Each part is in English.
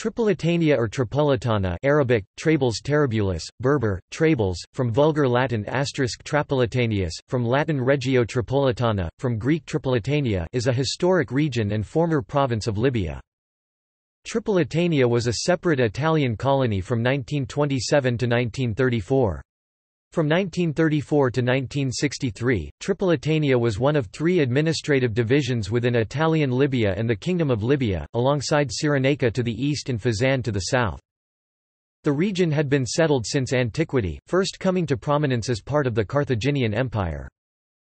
Tripolitania or Tripolitana Arabic, Trables Terribilis, Berber, Trables, from Vulgar Latin asterisk Trapoletanius, from Latin Regio Tripolitana, from Greek Tripolitania is a historic region and former province of Libya. Tripolitania was a separate Italian colony from 1927 to 1934. From 1934 to 1963, Tripolitania was one of three administrative divisions within Italian Libya and the Kingdom of Libya, alongside Cyrenaica to the east and Fezzan to the south. The region had been settled since antiquity, first coming to prominence as part of the Carthaginian Empire.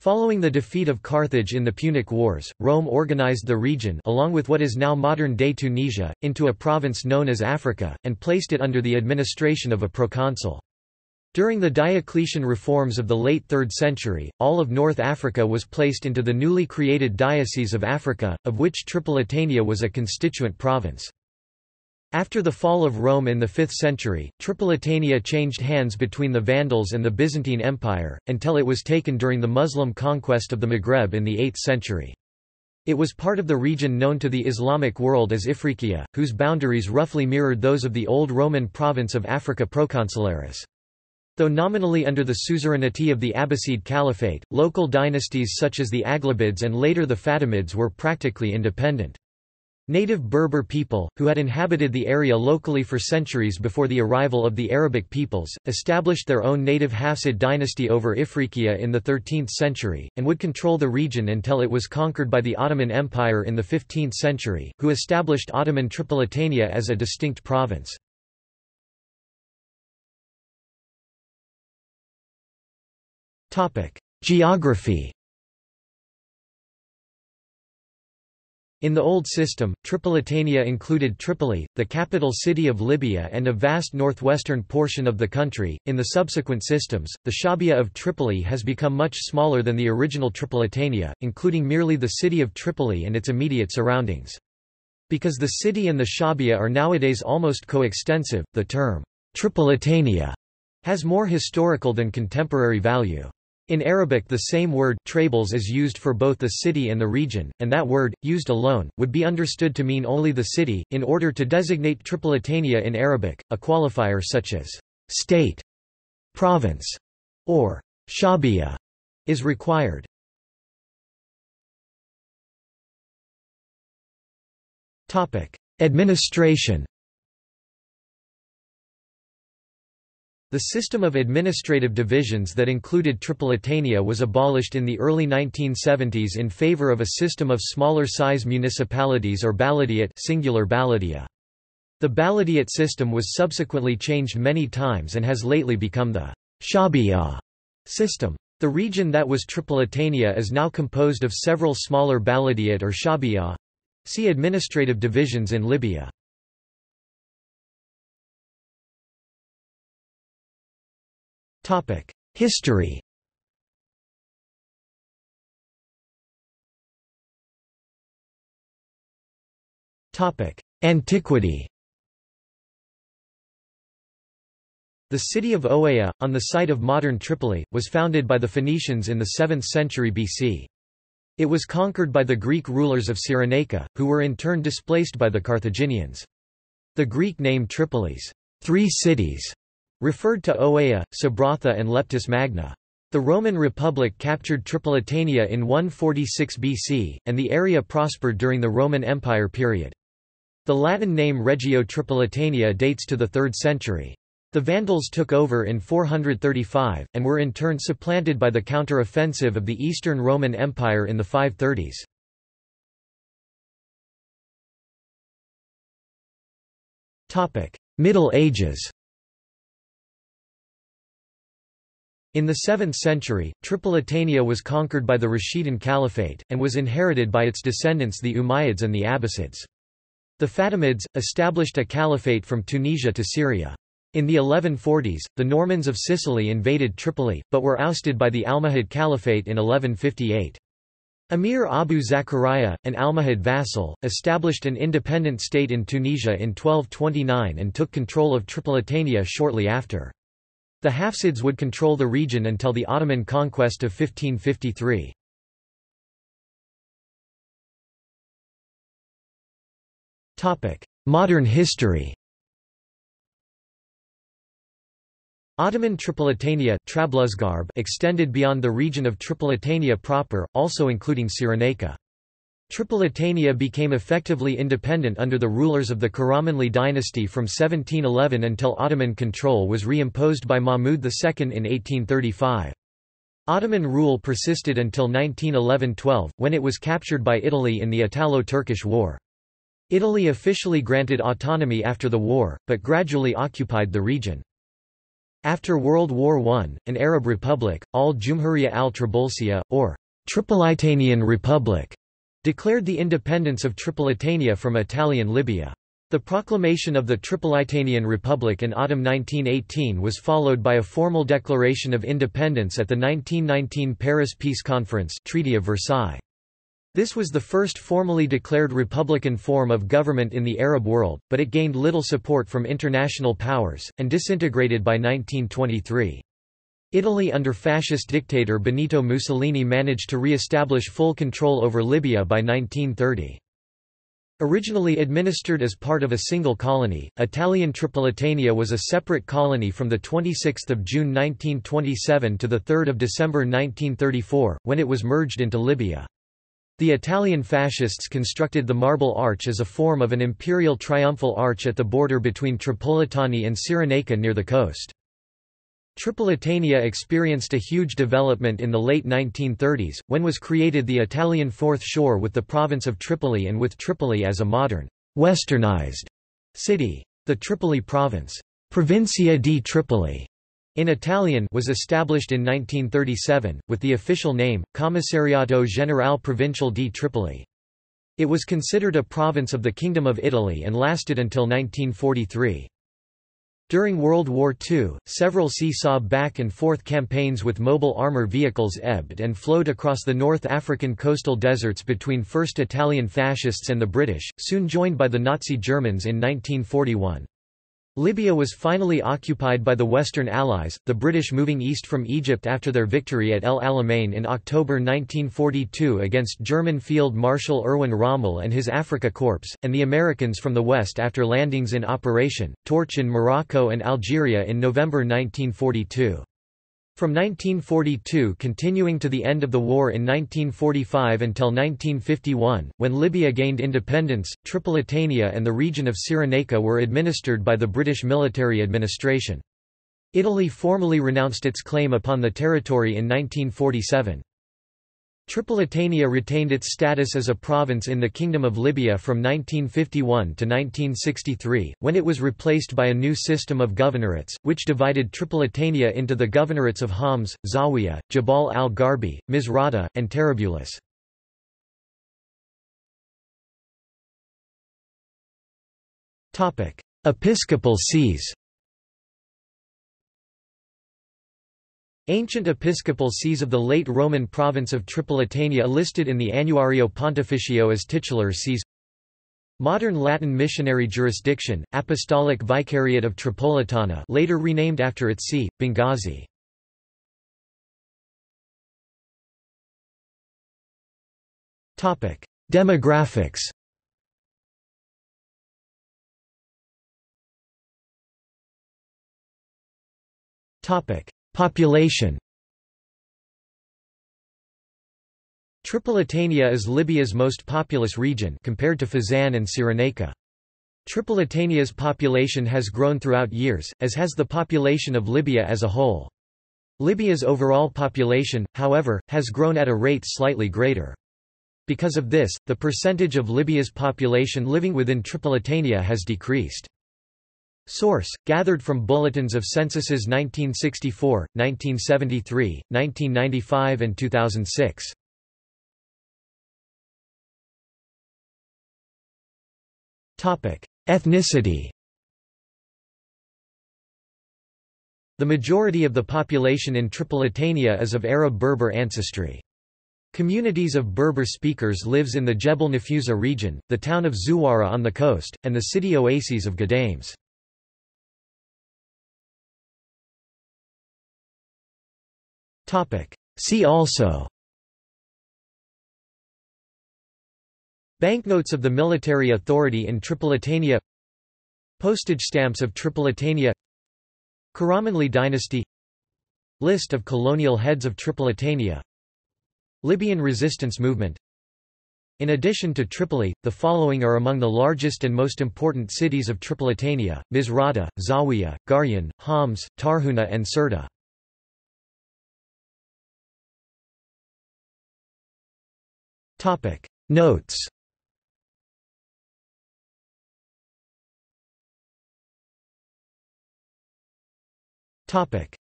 Following the defeat of Carthage in the Punic Wars, Rome organized the region along with what is now modern-day Tunisia, into a province known as Africa, and placed it under the administration of a proconsul. During the Diocletian reforms of the late 3rd century, all of North Africa was placed into the newly created Diocese of Africa, of which Tripolitania was a constituent province. After the fall of Rome in the 5th century, Tripolitania changed hands between the Vandals and the Byzantine Empire, until it was taken during the Muslim conquest of the Maghreb in the 8th century. It was part of the region known to the Islamic world as Ifriqiya, whose boundaries roughly mirrored those of the old Roman province of Africa Proconsularis. Though nominally under the suzerainty of the Abbasid Caliphate, local dynasties such as the Aghlabids and later the Fatimids were practically independent. Native Berber people, who had inhabited the area locally for centuries before the arrival of the Arabic peoples, established their own native Hafsid dynasty over Ifriqiya in the 13th century, and would control the region until it was conquered by the Ottoman Empire in the 15th century, who established Ottoman Tripolitania as a distinct province. Geography In the old system, Tripolitania included Tripoli, the capital city of Libya and a vast northwestern portion of the country. In the subsequent systems, the Shabia of Tripoli has become much smaller than the original Tripolitania, including merely the city of Tripoli and its immediate surroundings. Because the city and the Shabia are nowadays almost coextensive, the term Tripolitania has more historical than contemporary value. In Arabic the same word trables is used for both the city and the region, and that word, used alone, would be understood to mean only the city. In order to designate Tripolitania in Arabic, a qualifier such as state, province, or shabia is required. Administration The system of administrative divisions that included Tripolitania was abolished in the early 1970s in favor of a system of smaller-size municipalities or baladiat singular baladia. The baladiat system was subsequently changed many times and has lately become the Shabia system. The region that was Tripolitania is now composed of several smaller baladiat or Shabia. See administrative divisions in Libya. History Antiquity The city of Oea, on the site of modern Tripoli, was founded by the Phoenicians in the 7th century BC. It was conquered by the Greek rulers of Cyrenaica, who were in turn displaced by the Carthaginians. The Greek name Tripolis, three cities, referred to Oea, Sabratha and Leptis Magna. The Roman Republic captured Tripolitania in 146 BC, and the area prospered during the Roman Empire period. The Latin name Regio Tripolitania dates to the 3rd century. The Vandals took over in 435, and were in turn supplanted by the counter-offensive of the Eastern Roman Empire in the 530s. Middle Ages In the 7th century, Tripolitania was conquered by the Rashidun Caliphate, and was inherited by its descendants the Umayyads and the Abbasids. The Fatimids, established a caliphate from Tunisia to Syria. In the 1140s, the Normans of Sicily invaded Tripoli, but were ousted by the Almohad Caliphate in 1158. Emir Abu Zakaria, an Almohad vassal, established an independent state in Tunisia in 1229 and took control of Tripolitania shortly after. The Hafsids would control the region until the Ottoman conquest of 1553. Modern history Ottoman Tripolitania extended beyond the region of Tripolitania proper, also including Cyrenaica. Tripolitania became effectively independent under the rulers of the Karamanli dynasty from 1711 until Ottoman control was reimposed by Mahmud II in 1835. Ottoman rule persisted until 1911–12, when it was captured by Italy in the Italo-Turkish War. Italy officially granted autonomy after the war, but gradually occupied the region. After World War I, an Arab republic, al-Jumhuriyya al-Trabolsia, or Tripolitanian Republic, declared the independence of Tripolitania from Italian Libya. The proclamation of the Tripolitanian Republic in autumn 1918 was followed by a formal declaration of independence at the 1919 Paris Peace Conference Treaty of Versailles. This was the first formally declared republican form of government in the Arab world, but it gained little support from international powers, and disintegrated by 1923. Italy under fascist dictator Benito Mussolini managed to re-establish full control over Libya by 1930. Originally administered as part of a single colony, Italian Tripolitania was a separate colony from 26 June 1927 to 3 December 1934, when it was merged into Libya. The Italian fascists constructed the Marble Arch as a form of an imperial triumphal arch at the border between Tripolitania and Cyrenaica near the coast. Tripolitania experienced a huge development in the late 1930s, when was created the Italian Fourth Shore with the province of Tripoli and with Tripoli as a modern, westernized city. The Tripoli province, Provincia di Tripoli, in Italian was established in 1937, with the official name, Commissariato Generale Provinciale di Tripoli. It was considered a province of the Kingdom of Italy and lasted until 1943. During World War II, several seesaw back and forth campaigns with mobile armor vehicles ebbed and flowed across the North African coastal deserts between first Italian fascists and the British, soon joined by the Nazi Germans in 1941. Libya was finally occupied by the Western Allies, the British moving east from Egypt after their victory at El Alamein in October 1942 against German Field Marshal Erwin Rommel and his Afrika Korps, and the Americans from the west after landings in Operation Torch in Morocco and Algeria in November 1942. From 1942 continuing to the end of the war in 1945 until 1951, when Libya gained independence, Tripolitania and the region of Cyrenaica were administered by the British military administration. Italy formally renounced its claim upon the territory in 1947. Tripolitania retained its status as a province in the Kingdom of Libya from 1951 to 1963, when it was replaced by a new system of governorates, which divided Tripolitania into the governorates of Homs, Zawiya, Jabal al-Gharbi, Misrata, and Tarabulus. Episcopal sees Ancient episcopal sees of the late Roman province of Tripolitania listed in the Annuario Pontificio as titular sees Modern Latin missionary jurisdiction, Apostolic Vicariate of Tripolitana later renamed after its see, Benghazi. Demographics Topic Population Tripolitania is Libya's most populous region compared to Fezzan and Cyrenaica. Tripolitania's population has grown throughout years, as has the population of Libya as a whole. Libya's overall population, however, has grown at a rate slightly greater. Because of this, the percentage of Libya's population living within Tripolitania has decreased. Source: gathered from bulletins of censuses 1964, 1973, 1995 and 2006. Topic: Ethnicity. The majority of the population in Tripolitania is of Arab Berber ancestry. Communities of Berber speakers lives in the Jebel Nafusa region, the town of Zuwara on the coast, and the city oases of Ghadames. See also. Banknotes of the military authority in Tripolitania. Postage stamps of Tripolitania. Karamanli dynasty. List of colonial heads of Tripolitania. Libyan resistance movement. In addition to Tripoli, the following are among the largest and most important cities of Tripolitania, Misrata, Zawiya, Garyan, Homs, Tarhuna and Sirte. Notes.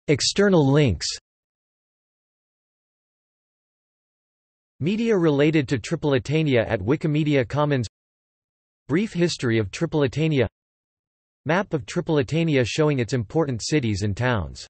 External links. Media related to Tripolitania at Wikimedia Commons. Brief history of Tripolitania. Map of Tripolitania showing its important cities and towns